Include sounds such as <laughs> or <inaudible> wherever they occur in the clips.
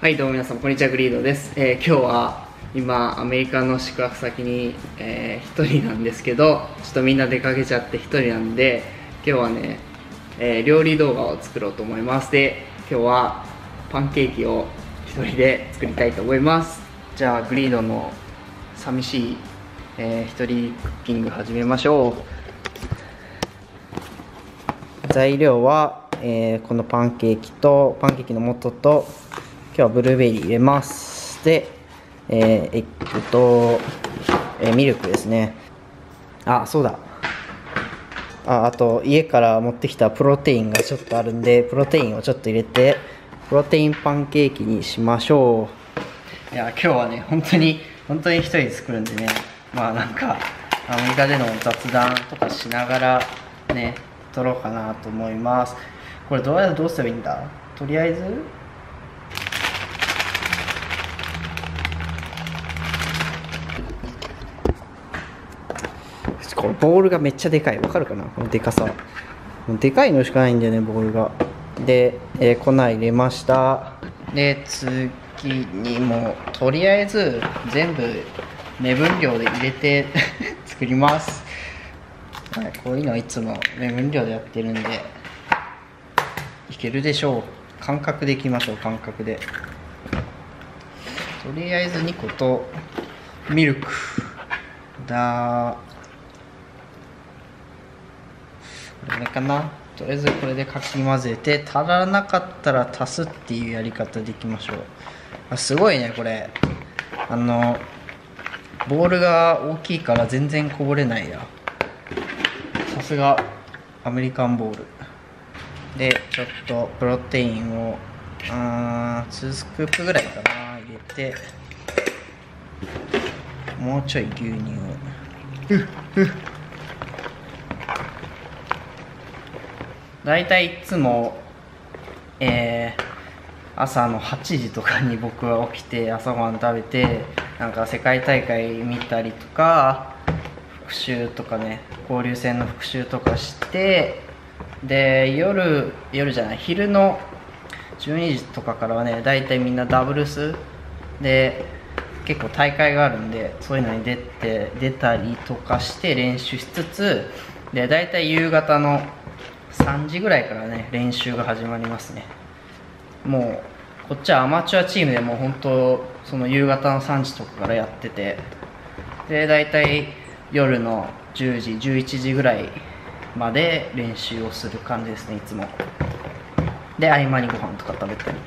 はいどうも皆さんこんにちはグリードです、えー今日は今アメリカの宿泊先に、えー一人なんですけどちょっとみんな出かけちゃって一人なんで今日はね、えー料理動画を作ろうと思います。で今日はパンケーキを一人で作りたいと思います。じゃあグリードの寂しい、えー一人クッキング始めましょう。材料は、えーこのパンケーキとパンケーキの素と日はブルーベリー入れます。で、えーエッグと、えーミルクですね。あそうだ。ああと家から持ってきたプロテインがちょっとあるんでプロテインをちょっと入れてプロテインパンケーキにしましょう。いや今日はね本当に本当に一人で作るんでね。まあなんかアメリカでの雑談とかしながらね撮ろうかなと思います。これどうやってどうすればいいんだ？とりあえずこれボールがめっちゃでかい。わかるかな？このでかさ。でかいのしかないんだよねボールが。で、えー粉入れました。で次にもとりあえず全部目分量で入れて <laughs> 作ります、はい、こういうのはいつも目分量でやってるんで。いけるでしょう。感覚でいきましょう感覚で。とりあえず2個とミルク。だこれかな？とりあえずこれでかき混ぜて足らなかったら足すっていうやり方でいきましょう。あすごいねこれ。あのボールが大きいから全然こぼれないや。さすがアメリカンボール。でちょっとプロテインをあ2スクープぐらいかな入れて。もうちょい牛乳うっうっ。大体いつも、えー朝の8時とかに僕は起きて朝ごはん食べてなんか世界大会見たりとか復習とかね交流戦の復習とかしてで夜夜じゃない昼の12時とかからはね大体みんなダブルスで結構大会があるんでそういうのに出て出たりとかして練習しつつで大体夕方の3時ぐらいからね練習が始まりますね。もうこっちはアマチュアチームでもう本当その夕方の3時とかからやってて。で大体夜の10時11時ぐらいまで練習をする感じですねいつも。で合間にご飯とか食べたり。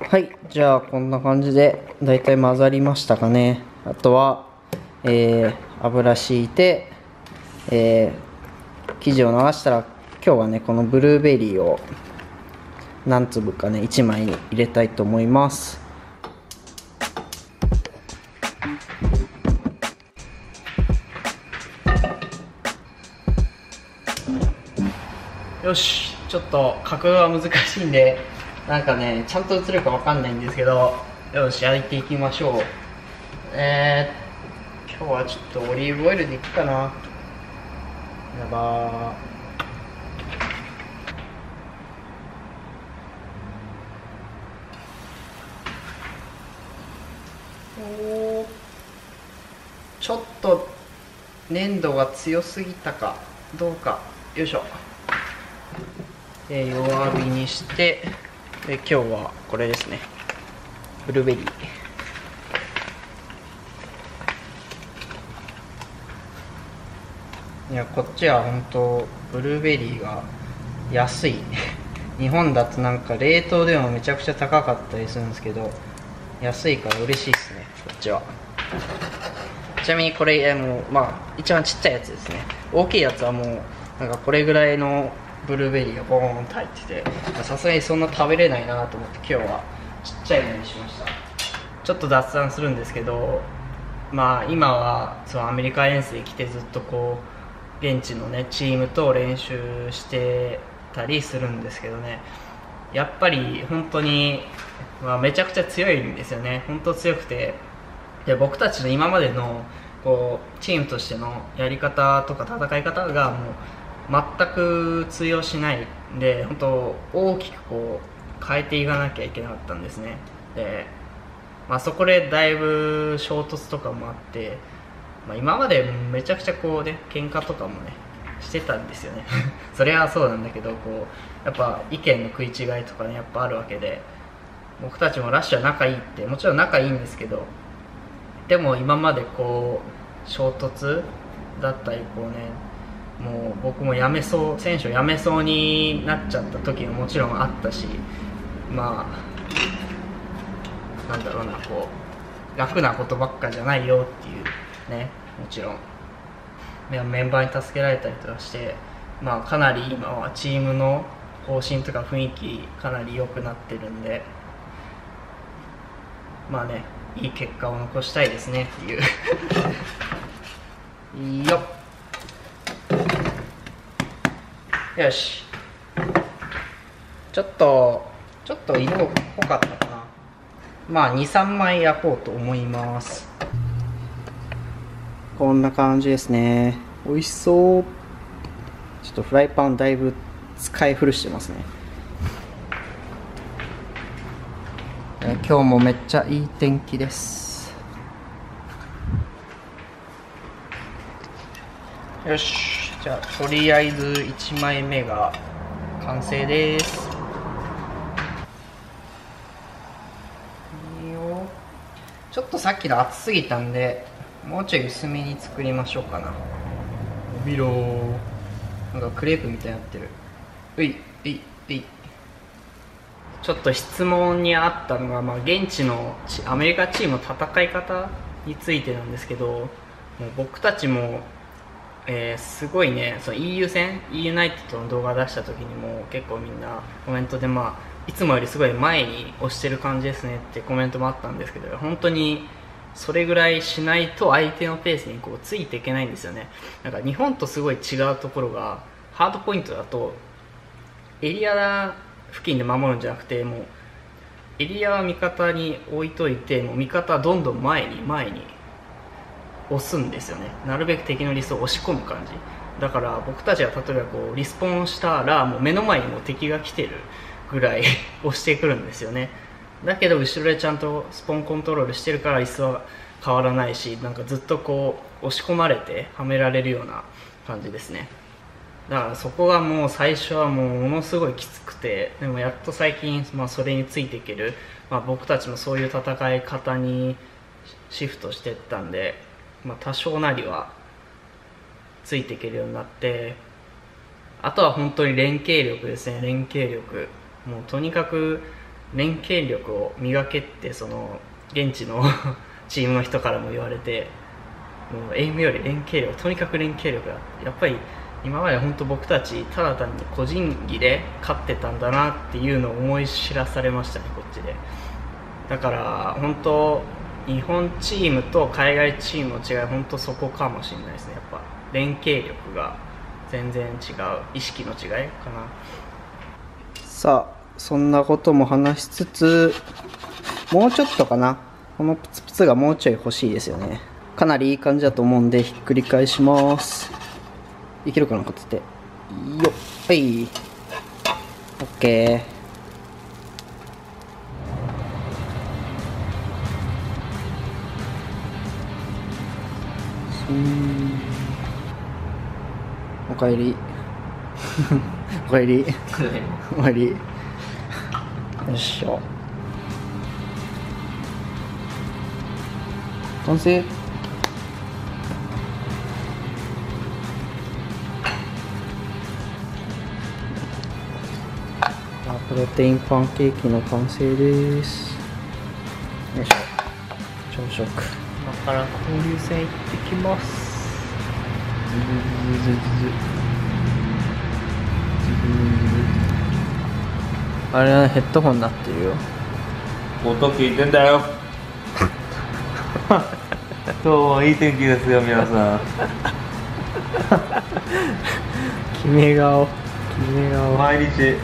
はいじゃあこんな感じで大体混ざりましたかね。あとは、えー油敷いて、えー生地を流したら今日はねこのブルーベリーを何粒かね1枚に入れたいと思います。よしちょっと角度が難しいんでなんかねちゃんと映るかわかんないんですけどよし焼いていきましょう。えー、今日はちょっとオリーブオイルでいくかな。やばおちょっと粘度が強すぎたか。どうか。よいしょ。で弱火にして。で今日はこれですね。ブルーベリー。いやこっちは本当ブルーベリーが安い。<laughs> 日本だとなんか冷凍でもめちゃくちゃ高かったりするんですけど安いから嬉しいですね。こっちは。ちなみにこれあのまあ一番ちっちゃいやつですね。大きいやつはもうなんかこれぐらいのブルーベリーがボーンと入っててさすがにそんな食べれないなと思って今日はちっちゃいのにしました。ちょっと雑談するんですけどまあ今はそのアメリカ遠征来てずっとこう現地のねチームと練習してたりするんですけどね。やっぱり本当に、まあ、めちゃくちゃ強いんですよね。本当強くて。で僕たちの今までのこうチームとしてのやり方とか戦い方がもう全く通用しないで本当大きくこう変えていかなきゃいけなかったんですね。で、まあ、そこでだいぶ衝突とかもあって、まあ、今までめちゃくちゃこうね喧嘩とかもねしてたんですよね。<laughs> それはそうなんだけどこうやっぱ意見の食い違いとかねやっぱあるわけで僕たちもラッシュは仲いいってもちろん仲いいんですけどでも今までこう衝突だったりこうねもう僕も辞めそう選手を辞めそうになっちゃった時ももちろんあったしまあなんだろうなこう楽なことばっかじゃないよっていうねもちろん。メンバーに助けられたりとかしてまあかなり今はチームの方針とか雰囲気かなり良くなってるんでまあねいい結果を残したいですねっていう。<laughs> よっ。よし。ちょっとちょっと色っぽかったかな。まあ23枚焼こうと思います。こんな感じですね。美味しそう。ちょっとフライパンだいぶ使い古してますね。今日もめっちゃいい天気です。よし。じゃあとりあえず1枚目が完成です。いいよ。ちょっとさっきの熱すぎたんでもうちょい薄めに作りましょうかな。見ろ。なんかクレープみたいになってる。ういういうい。ちょっと質問にあったのが、まあ、現地のチアメリカチームの戦い方についてなんですけどもう僕たちも、えーすごいねその EU 戦 EU ナイトの動画出した時にも結構みんなコメントで、まあ、いつもよりすごい前に押してる感じですねってコメントもあったんですけど本当にそれぐらいしないと相手のペースにこうついていけないんですよね。なんか日本とすごい違うところがハードポイントだとエリア付近で守るんじゃなくてもうエリアは味方に置いといてもう味方はどんどん前に前に押すんですよね。なるべく敵のリスを押し込む感じ。だから僕たちは例えばこうリスポーンしたらもう目の前にも敵が来てるぐらい <laughs> 押してくるんですよね。だけど後ろでちゃんとスポーンコントロールしてるからリスは変わらないしなんかずっとこう押し込まれてはめられるような感じですね。だからそこがもう最初はもうものすごいきつくてでもやっと最近、まあ、それについていける、まあ、僕たちもそういう戦い方にシフトしていったんで、まあ、多少なりはついていけるようになってあとは本当に連携力ですね。連携力。もうとにかく連携力を磨けってその現地の <laughs> チームの人からも言われてもうエイムより連携力とにかく連携力だやっぱり今まで本当僕たちただ単に個人技で勝ってたんだなっていうのを思い知らされましたねこっちで。だから本当日本チームと海外チームの違い本当そこかもしれないですねやっぱ。連携力が全然違う。意識の違いかな。さあそんなことも話しつつもうちょっとかな。このプツプツがもうちょい欲しいですよね。かなりいい感じだと思うんでひっくり返します。いけるかなこうやって。よっはい。OK うん。おかえり。<laughs> おかえり。<laughs> おかえり。よいしょ。完成。あプロテインパンケーキの完成です。よいしょ。朝食。今から交流戦行ってきます。ズズズズズズズあれはヘッドホンになってるよ。音聞いてんだよ。今日もいい天気ですよ皆さん。決め顔決め顔毎日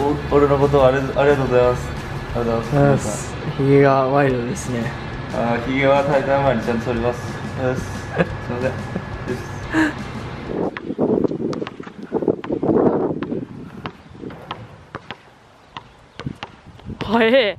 お俺のことをありありがとうございます。ありがとうございうます。んひげがワイルドですね。あーひげは大会前にちゃんと剃ります。すいません哎、